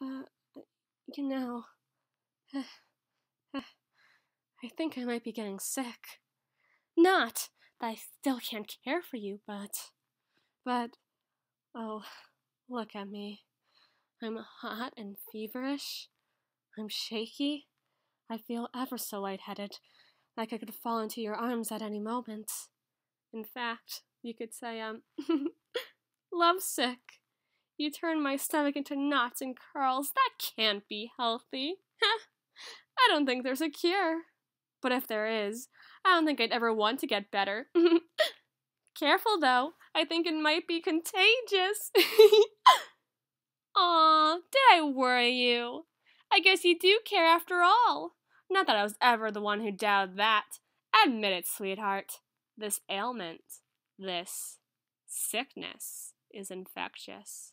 Uh, you know, I think I might be getting sick. Not that I still can't care for you, but. But. Oh, look at me. I'm hot and feverish. I'm shaky. I feel ever so lightheaded, like I could fall into your arms at any moment. In fact, you could say I'm lovesick. You turn my stomach into knots and curls. That can't be healthy. I don't think there's a cure. But if there is, I don't think I'd ever want to get better. Careful though, I think it might be contagious. Aw, did I worry you? I guess you do care after all. Not that I was ever the one who doubted that. Admit it, sweetheart. This ailment, this sickness, is infectious.